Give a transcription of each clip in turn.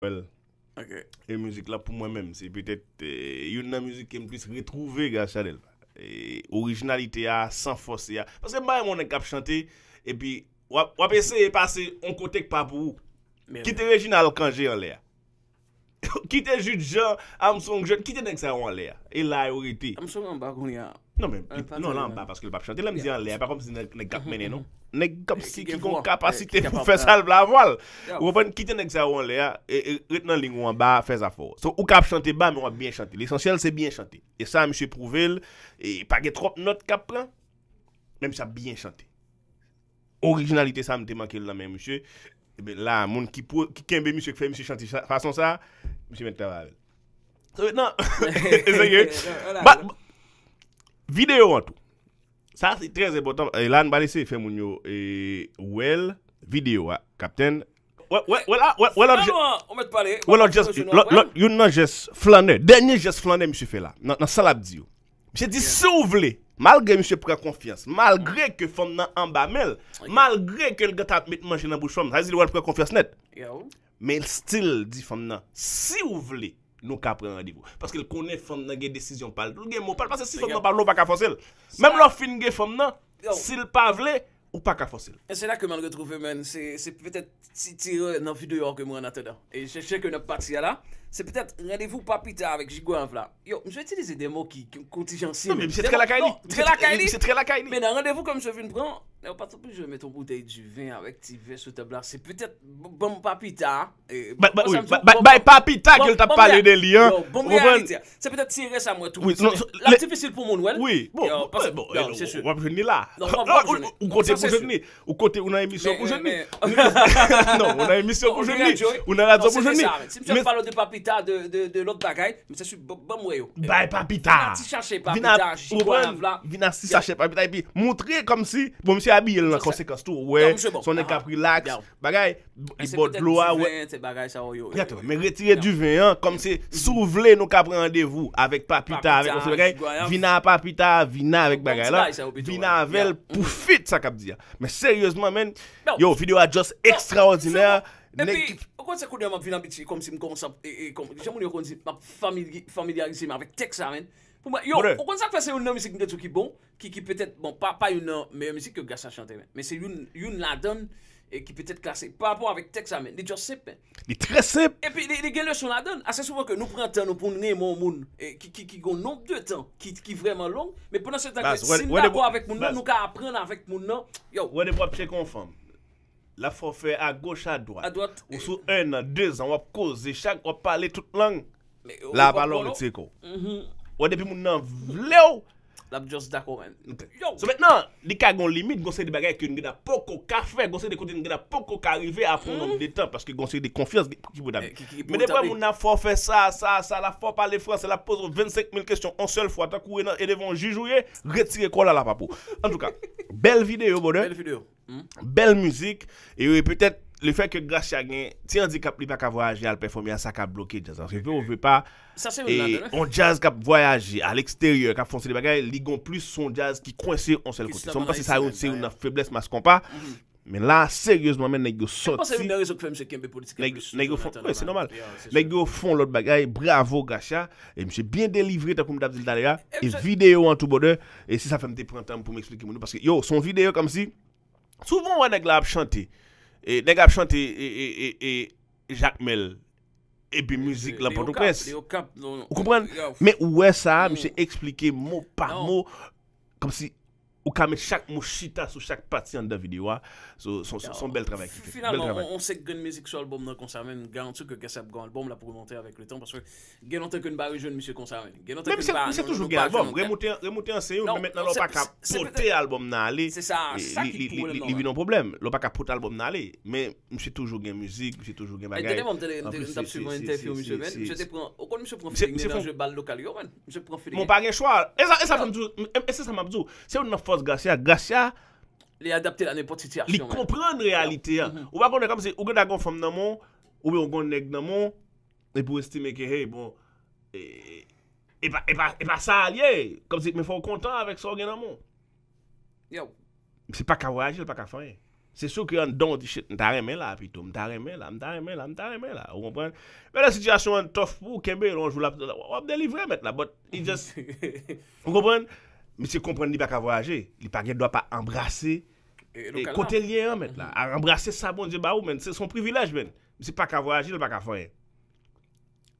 Well, okay. E müzik la pou mwen menm, se petet eh, yon nan müzik ke m plis retrouve ga Chadel. E, originalite ya, san fos ya. Paske mba yon mwen kap chante, e pi wap, wap ese e pase on kotek pa pou ou. Kite Reginald Kanje an le ya. Kite Jude Jean, Amsong Jean, kite nek sa yon an le ya. E la yorite. Amsong an ba kon ya. Non men, euh, non, non lan ba, paske l pap chante. La mzi an le ya, pa kom si nek kap mene non. nèg comme si qui ont capacité pour faire ça la voile. Ou pas quitter nèg ça en l'air et retenir ligne en bas faire ça fort. So ou cap chanter bas mais on bien chanter. L'essentiel c'est bien chanter. Et ça monsieur prouvé et pas que trop notes cap prend même ça bien chanter. Originalité ça me manqué là même monsieur. Et ben là monde qui qui kembe monsieur qui fait monsieur chanter façon ça monsieur met travail. So maintenant, vidéo en tout. Sa se trez e botan. E lan ba lese fe moun yo. E wel video a. Kapten. Yon nan jes flaner. Denye jes flaner msye fe la. Nan salab di yo. Msye di sou vle. Malgre msye pou ka konfians, malgre ke fom nan ambamel, okay. malgre ke l gata ap met manje nan bouchom, hazi l wad pou ka konfians net. Yeah. Men stil di fom nan, si ou vle, nou ka pren randevou. Paske l konen fèm nan gen desisyon pal. L gen moun pal. Paske si fèm nan pal nou pa ka fòsel. Mèm lò fin gen fèm nan, si l pa vle, ou pa ka fòsel. E se la ke man retrouve men. Se petè ti tire nan videyo ke mwen atè dan. E chèche ke nou pati ya la. C'est peut-être rendez-vous pas plus tard avec Jigo là. Yo, je vais utiliser des mots qui, qui contingencient. Non mais c'est très la non, Très la. C'est très la. Mais dans rendez-vous comme je viens de prendre, on pas trop plus je mets ton bouteille du vin avec petit verre sous table là. C'est peut-être bon pas plus tard. Et Bah, bah, bon, oui, bah, bah, bah, papita qu'il t'a parlé des liens. Bon réalité. C'est peut-être tirer ça moi tout. Oui, C'est- non, Là les- difficile pour mon. Oui, bon, eh, c'est sûr. on va venir là. Pas ou- côté pour c'est jeûner. Ou côté, on a émission pour jeûner. Non, on a émission pour On jeûner. On a radio pour c'est jeûner. Si Mais- je parle de papita de, de, de lot bagay, mwen se su bom we yo. Bay papita. Vina ti chache papita, chikwa la vla. Vina si chache papita, epi montre kom si, bon mwen se abiye nan konsekans tou, we, son e kapri laks, bagay, i bot loa, we. Se bagay sa yo. Men retire du vin, an, kom se souvle nou kapri randevou, avek papita, avek konse bagay, vina papita, vina avek bagay la, vina avel pou fit sa kap diya. Men seryosman men, yo, video a just ekstraordinèr, nekip. C'est qu'on a vu habitué comme si je commence et et comme j'aime dire qu'on dit m'a famili- familiarisé avec ça man. Pour moi, yo, on ça fait c'est une musique qui bon, qui qui peut-être bon pas pas une meilleure musique que Gassa chanter mais, c'est une une la donne et qui peut être classée par rapport avec man. C'est juste simple. man. il est très simple. Et puis, les, gars, leçons la donne. Assez souvent que nous prenons temps nous pour nous mon monde et qui, qui, qui, ont un nombre de temps qui, qui vraiment long. Mais pendant ce temps, que si nous de- avec mon nom, nous qu'à apprendre avec mon nom. Yo, Ouais, des fois, pieds conforme. La faire à gauche, à droite. à droite. Ou sous un an, deux ans, on va causer chaque, on va parler toute langue. Mais, La on parole, c'est quoi. Ouais, depuis mon nom, vle ou. La just d'accord. Yo, So maintenant, li ka gon limite, gon se de bagay ke nou geda poko ka fe, gon se de kote nou geda poko ka arrive a pon nombre de temps, parce que gon se de confiance ki pou Eh, dabe. qui- qui pou Mais des fois, moun a fò fè ça, ça, ça, la fò parler français, la pose 25 000 questions en seule fois, ta kou et devant jujouye, retire quoi là la papou. En tout cas, belle vidéo, bonheur. belle vidéo. bel müzik, e wè pètèt le fè ke Gracia gen, ti an di kap li pa ka voyaje al performe a sa ka bloke jazz. Anse pou ou ve pa, on jazz kap voyaje al eksterye, kap fonse de bagay, li gon plus son jazz ki kwense on sel kote. Son pa se sa yon se yon febles mas kompa, men la seryosman men negyo soti. Mwen se yon rezon kwen mse kembe politik. Negyo fon, wè se normal, negyo fon lot bagay, bravo Gracia, e mse bien delivre ta koum dabzil dalera, e video an tou bode, e si sa fèm te prentan pou m'explike moun nou, paske yo, son video kom si, souvent on ap chanter. Et nèg ap chanter et et et et Jacques Mel. Et puis musique là pour Cap, presse. Vous comprenez? Mais ouais ça? Mm. monsieur expliquer mot par mot. Comme si ou ka mettre chaque mot chita sur chaque partie de la vidéo hein. so, son, son, son bel travail qu'il fait. bel Finalement, travail. on, sait que une musique sur l'album dans Conserven garantit que un album là pour monter avec le temps parce que longtemps barre jeune monsieur mais c'est toujours album. remonter. Remonter en mais maintenant l'on pas qu'à porter album aller C'est ça, ça qui problème, vit non problème. L'on pas qu'à porter album aller mais monsieur toujours musique monsieur toujours bagaille En interview, monsieur Ben. Te au monsieur prend dans jeu balle local, yo, feeling. mon pas choix et ça et ça fait me dire et c'est ça m'a dit c'est une force Garcia Garcia est adapté à n'importe quelle li comprendre réalité hein. Mhm. ou pas connaître comme c'est ou gars gon femme dans mon ou bien on gon nèg dans mon et pour estimer que hey bon et et pas et pas et pas ça allié comme si mais faut content avec ça gen dans mon Yo, c'est pas qu'à voyager pas qu'à faire rien Se sou ki an don di shit, mta reme la pito, mta reme la, mta reme la, mta reme la, ou kompren? Men la sityasyon an tof pou, kembe la, wap delivre met la, but he just, ou kompren? Mse kompren li pa ka voyaje, li pa gen do pa embrase, E, e lokal kote nan. liye an met la, a embrase sa bon di ba ou men, se son privilej men. Mse pa ka voyaje, li pa ka foye.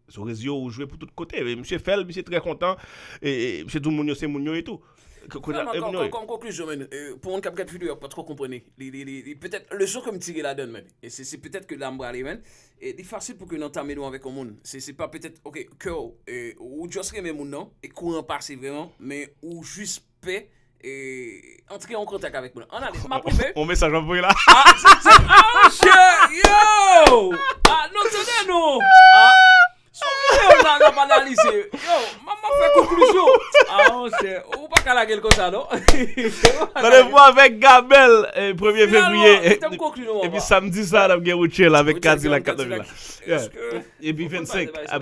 So rezyo ou jwe pou tout kote, mse fel, mse tre kontan, e e, mse tou moun yo se moun yo et tout. Kon konklusyon men, pou moun kap kat videyo, pa tro kompone. Petet, le son kom tire la den men. Se petet ke la mbrale men, di fasil pou ke nan tame nou anvek o moun. Se pa petet, ok, kè euh, ou, ou jous reme moun nan, e kou an pase vreman, men ou jous pe, e entre en kontak avek moun. An ale, ma pou pe. On mesaj an pou la. Ah, ah Comme ça, non? Rendez-vous avec Gabel, eh, 1er février. Et puis samedi ça, on a Routchel avec Routchel, Kazi la Kazi la- 4 Est-ce que- Et puis Faut pas 25, débat, a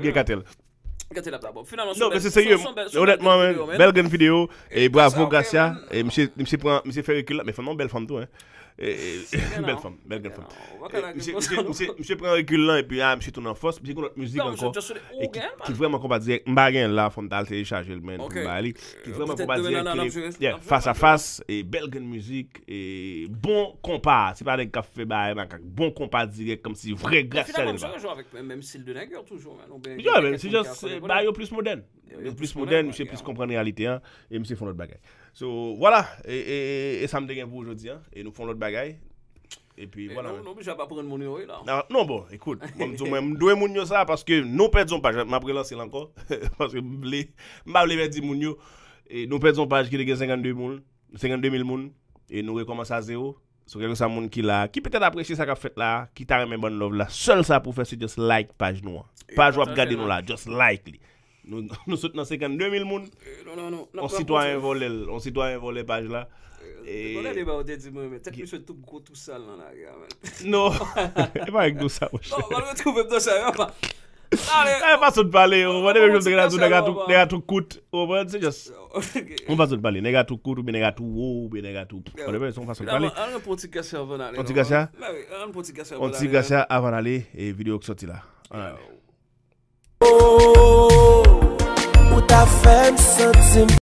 bon, finalement, Non, mais c'est sérieux. Honnêtement, man. belle grande vidéo. Et bravo, Gracia. Et monsieur, fait recul là. Mais non, belle femme, tout, hein. Bel fom, bel gen fom. Mse pren rekul lan, epi mse ton an fos, mse kon not müzik anko. Ki vreman kon pa direk, mba gen la fom tal telechaje l men, mba li. Ki vreman kon pa direk, fasa fasa, bel gen müzik, bon kompa, se pa dek ka fe ba e makak, bon kompa direk, kom si vre graf sa den ba. Finalement, mse rejou avèk mèm sil de nèk yo toujou. Yo, mse just ba yo plus modern. Yo plus moderne, monsieur plus comprendre réalité, hein, et monsieur font l'autre bagaille. So, voilà, et, et, et ça me dégaine pour aujourd'hui, hein, et nous font l'autre bagaille. Et puis, voilà. Non, non, mais je vais pas prendre mon numéro, là. Non, non, bon, écoute, moi, je dois moun yo ça parce que nous perdons page, m'a relancé là encore, parce que m'blé, m'a dire moun yo, et nous perdons page qui est 52 moun, 52 000 moun, et nous recommençons à zéro. So, quelque chose moun qui là, qui peut-être apprécier ça qu'a fait là, qui t'a remis bonne love là, seul ça pour faire c'est just like page nous. Page ou regarder nous là, just like li. Nous, nous soutenons 52 000 moun, Euh, Non, non, non. on citoyen volé, on citoyen volé page là. Et... On a débat début, mais peut-être que je suis tout gros, tout sale, gars, man. Non, c'est pas avec nous ça. Non, on va retrouver dans ça. Allez. Eh, façon de parler, on va dire que on tout, va on va- tout coûte, on va juste, Ok. on façon de parler, tout coûte, tout tout, on va de parler. Avant d'aller. On avant d'aller, et vidéo qui sorti là. On allait. Oh, ta fèm sentim